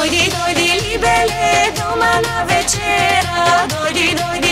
doi di doi di libele, domani a vecera, doi di doi di